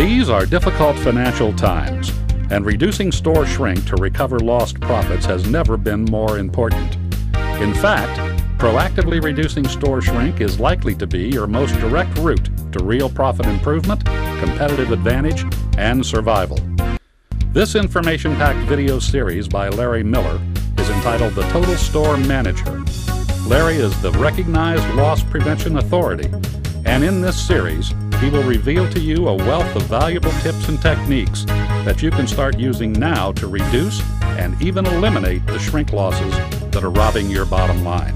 These are difficult financial times, and reducing store shrink to recover lost profits has never been more important. In fact, proactively reducing store shrink is likely to be your most direct route to real profit improvement, competitive advantage, and survival. This information packed video series by Larry Miller is entitled The Total Store Manager. Larry is the recognized loss prevention authority, and in this series, he will reveal to you a wealth of valuable tips and techniques that you can start using now to reduce and even eliminate the shrink losses that are robbing your bottom line.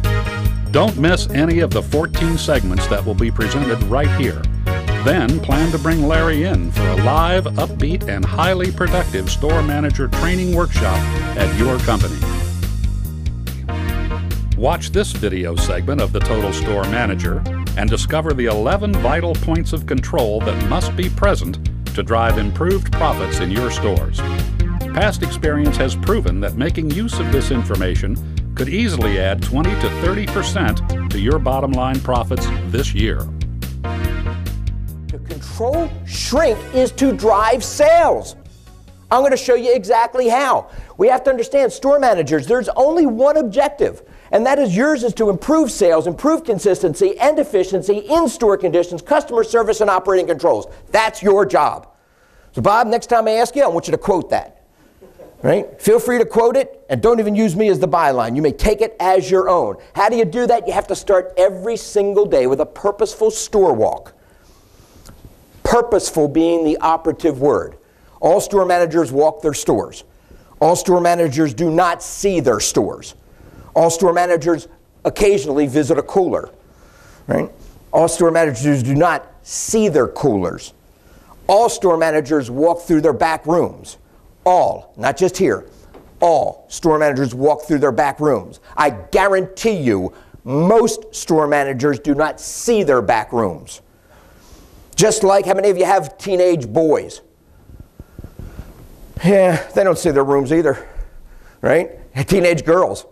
Don't miss any of the 14 segments that will be presented right here. Then plan to bring Larry in for a live, upbeat, and highly productive store manager training workshop at your company. Watch this video segment of the Total Store Manager and discover the 11 vital points of control that must be present to drive improved profits in your stores. Past experience has proven that making use of this information could easily add 20 to 30% to your bottom line profits this year. To control shrink is to drive sales. I'm going to show you exactly how. We have to understand, store managers, there's only one objective, and that is yours is to improve sales, improve consistency and efficiency in store conditions, customer service, and operating controls. That's your job. So, Bob, next time I ask you, I want you to quote that. Right? Feel free to quote it and don't even use me as the byline. You may take it as your own. How do you do that? You have to start every single day with a purposeful store walk. Purposeful being the operative word. All store managers walk their stores. All store managers do not see their stores. All store managers occasionally visit a cooler. Right? All store managers do not see their coolers. All store managers walk through their back rooms. All, not just here. All store managers walk through their back rooms. I guarantee you, most store managers do not see their back rooms. Just like how many of you have teenage boys? Yeah, they don't see their rooms either, right? Teenage girls.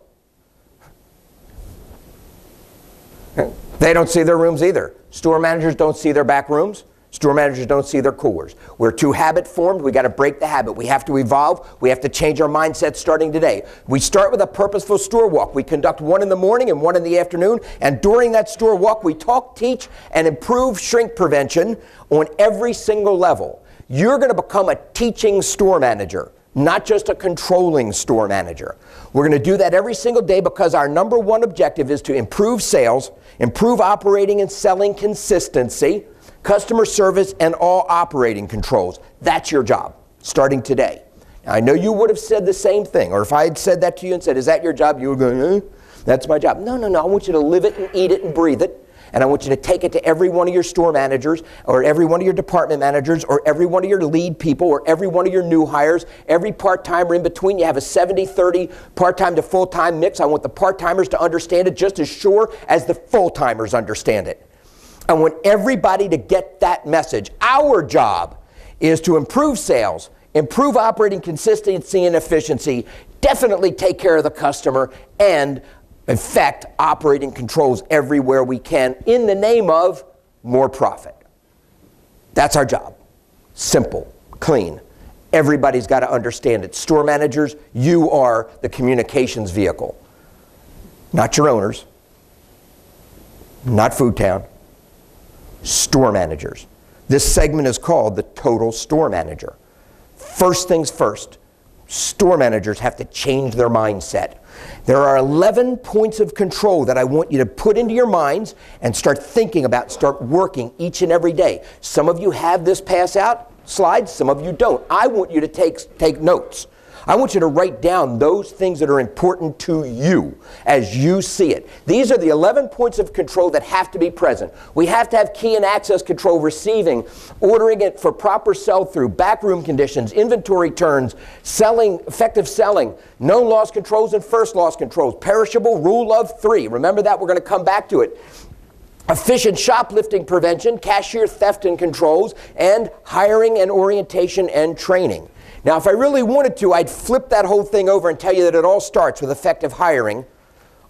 They don't see their rooms either. Store managers don't see their back rooms. Store managers don't see their coolers. We're too habit formed. We got to break the habit. We have to evolve. We have to change our mindset starting today. We start with a purposeful store walk. We conduct one in the morning and one in the afternoon. And during that store walk, we talk, teach, and improve shrink prevention on every single level. You're going to become a teaching store manager, not just a controlling store manager. We're going to do that every single day because our number one objective is to improve sales, improve operating and selling consistency customer service, and all operating controls. That's your job, starting today. Now, I know you would have said the same thing, or if I had said that to you and said, Is that your job? You would go, eh, That's my job. No, no, no. I want you to live it and eat it and breathe it. And I want you to take it to every one of your store managers, or every one of your department managers, or every one of your lead people, or every one of your new hires, every part timer in between. You have a 70 30 part time to full time mix. I want the part timers to understand it just as sure as the full timers understand it. I want everybody to get that message. Our job is to improve sales, improve operating consistency and efficiency, definitely take care of the customer, and effect operating controls everywhere we can in the name of more profit. That's our job. Simple, clean. Everybody's got to understand it. Store managers, you are the communications vehicle, not your owners, not Foodtown store managers. This segment is called the Total Store Manager. First things first, store managers have to change their mindset. There are 11 points of control that I want you to put into your minds and start thinking about, start working each and every day. Some of you have this pass out slide, some of you don't. I want you to take, take notes. I want you to write down those things that are important to you as you see it. These are the 11 points of control that have to be present. We have to have key and access control receiving, ordering it for proper sell through, backroom conditions, inventory turns, selling, effective selling, known loss controls and first loss controls, perishable rule of three. Remember that, we're going to come back to it efficient shoplifting prevention, cashier theft and controls, and hiring and orientation and training. Now, if I really wanted to, I'd flip that whole thing over and tell you that it all starts with effective hiring,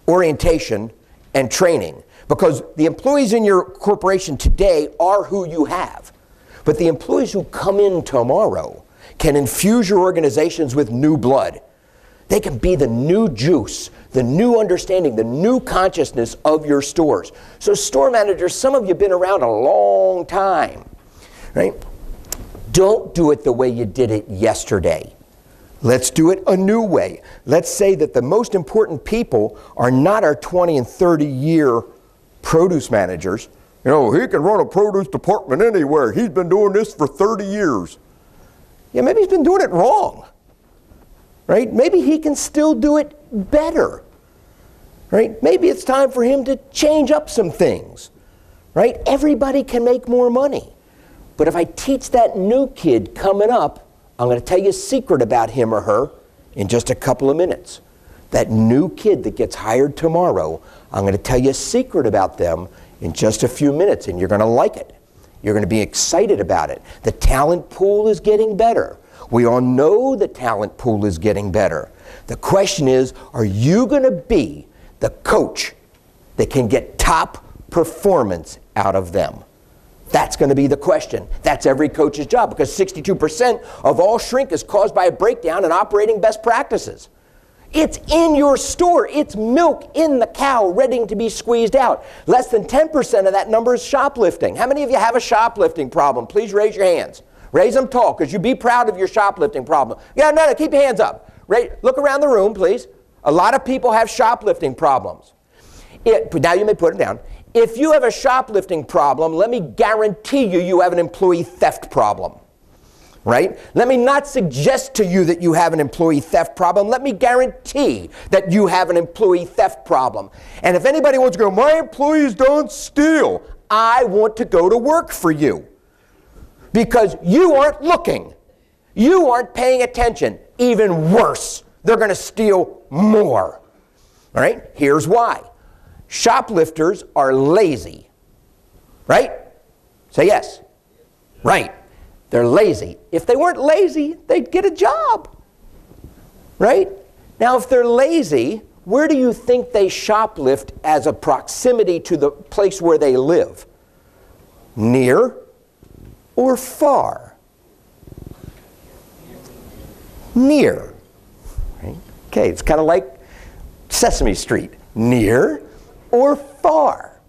orientation, and training. Because the employees in your corporation today are who you have. But the employees who come in tomorrow can infuse your organizations with new blood. They can be the new juice, the new understanding, the new consciousness of your stores. So, store managers, some of you have been around a long time, right? Don't do it the way you did it yesterday. Let's do it a new way. Let's say that the most important people are not our 20 and 30 year produce managers. You know, he can run a produce department anywhere. He's been doing this for 30 years. Yeah, maybe he's been doing it wrong. Right? Maybe he can still do it better. Right? Maybe it's time for him to change up some things. Right? Everybody can make more money. But if I teach that new kid coming up, I'm going to tell you a secret about him or her in just a couple of minutes. That new kid that gets hired tomorrow, I'm going to tell you a secret about them in just a few minutes, and you're going to like it. You're going to be excited about it. The talent pool is getting better. We all know the talent pool is getting better. The question is are you going to be the coach that can get top performance out of them? That's going to be the question. That's every coach's job because 62% of all shrink is caused by a breakdown in operating best practices. It's in your store. It's milk in the cow ready to be squeezed out. Less than 10% of that number is shoplifting. How many of you have a shoplifting problem? Please raise your hands. Raise them tall because you be proud of your shoplifting problem. Yeah, no, no, keep your hands up. Right? Look around the room, please. A lot of people have shoplifting problems. It, now you may put them down. If you have a shoplifting problem, let me guarantee you you have an employee theft problem. Right? Let me not suggest to you that you have an employee theft problem. Let me guarantee that you have an employee theft problem. And if anybody wants to go, my employees don't steal, I want to go to work for you. Because you aren't looking. You aren't paying attention. Even worse, they're going to steal more. All right? Here's why Shoplifters are lazy. Right? Say yes. Right. They're lazy. If they weren't lazy, they'd get a job. Right? Now, if they're lazy, where do you think they shoplift as a proximity to the place where they live? Near or far? Near. Right? Okay, it's kind of like Sesame Street. Near or far.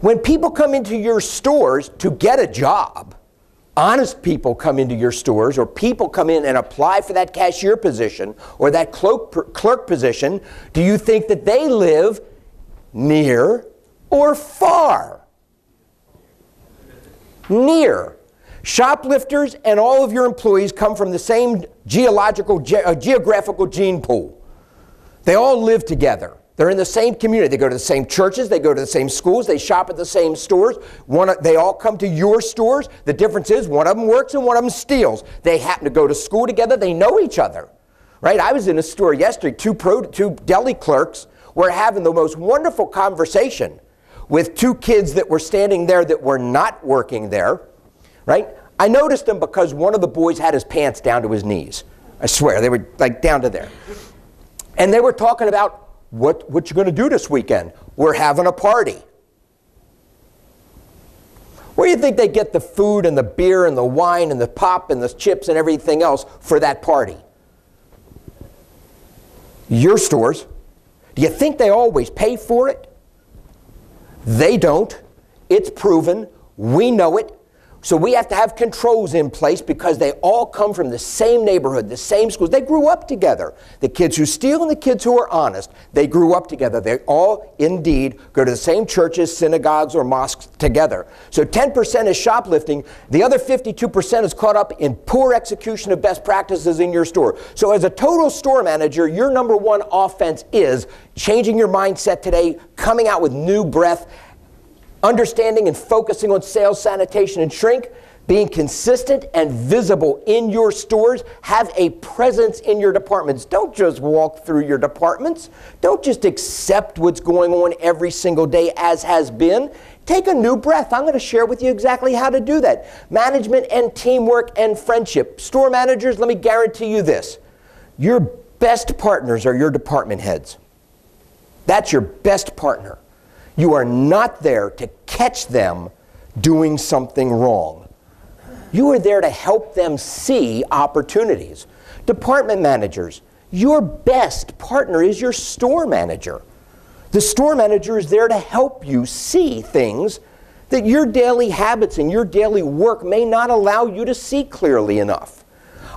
When people come into your stores to get a job, honest people come into your stores or people come in and apply for that cashier position or that clerk position, do you think that they live near or far? Near. Shoplifters and all of your employees come from the same geological, ge- uh, geographical gene pool. They all live together. They're in the same community. They go to the same churches, they go to the same schools, they shop at the same stores. One, they all come to your stores. The difference is one of them works and one of them steals. They happen to go to school together, they know each other. Right? I was in a store yesterday, two, pro, two deli clerks were having the most wonderful conversation with two kids that were standing there that were not working there. Right? I noticed them because one of the boys had his pants down to his knees. I swear, they were like down to there. And they were talking about what, what you going to do this weekend? We're having a party. Where do you think they get the food and the beer and the wine and the pop and the chips and everything else for that party? Your stores. Do you think they always pay for it? They don't. It's proven. We know it. So we have to have controls in place because they all come from the same neighborhood, the same schools. They grew up together. The kids who steal and the kids who are honest, they grew up together. They all indeed go to the same churches, synagogues, or mosques together. So 10% is shoplifting. The other 52% is caught up in poor execution of best practices in your store. So as a total store manager, your number one offense is changing your mindset today, coming out with new breath, understanding and focusing on sales, sanitation, and shrink, being consistent and visible in your stores, have a presence in your departments. Don't just walk through your departments. Don't just accept what's going on every single day as has been. Take a new breath. I'm going to share with you exactly how to do that. Management and teamwork and friendship. Store managers, let me guarantee you this. Your best partners are your department heads. That's your best partner. You are not there to catch them doing something wrong. You are there to help them see opportunities. Department managers, your best partner is your store manager. The store manager is there to help you see things that your daily habits and your daily work may not allow you to see clearly enough.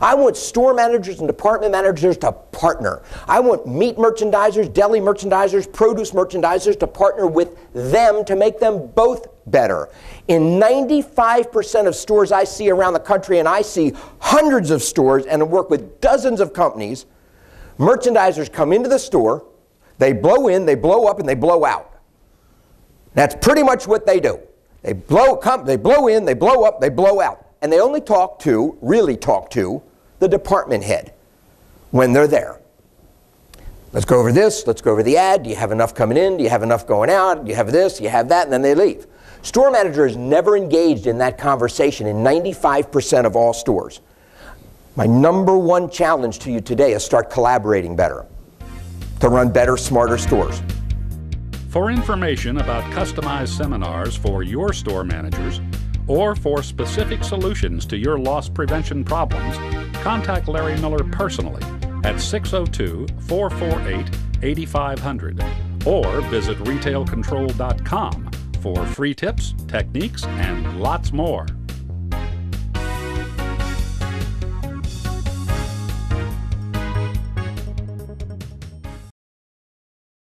I want store managers and department managers to partner. I want meat merchandisers, deli merchandisers, produce merchandisers to partner with them to make them both better. In 95% of stores I see around the country, and I see hundreds of stores and work with dozens of companies, merchandisers come into the store, they blow in, they blow up, and they blow out. That's pretty much what they do. They blow, come, they blow in, they blow up, they blow out. And they only talk to, really talk to, the department head when they're there. Let's go over this, let's go over the ad. Do you have enough coming in? Do you have enough going out? Do you have this? Do you have that? And then they leave. Store manager is never engaged in that conversation in 95% of all stores. My number one challenge to you today is start collaborating better to run better, smarter stores. For information about customized seminars for your store managers or for specific solutions to your loss prevention problems, contact Larry Miller personally at 602 448 8500 or visit retailcontrol.com for free tips, techniques, and lots more.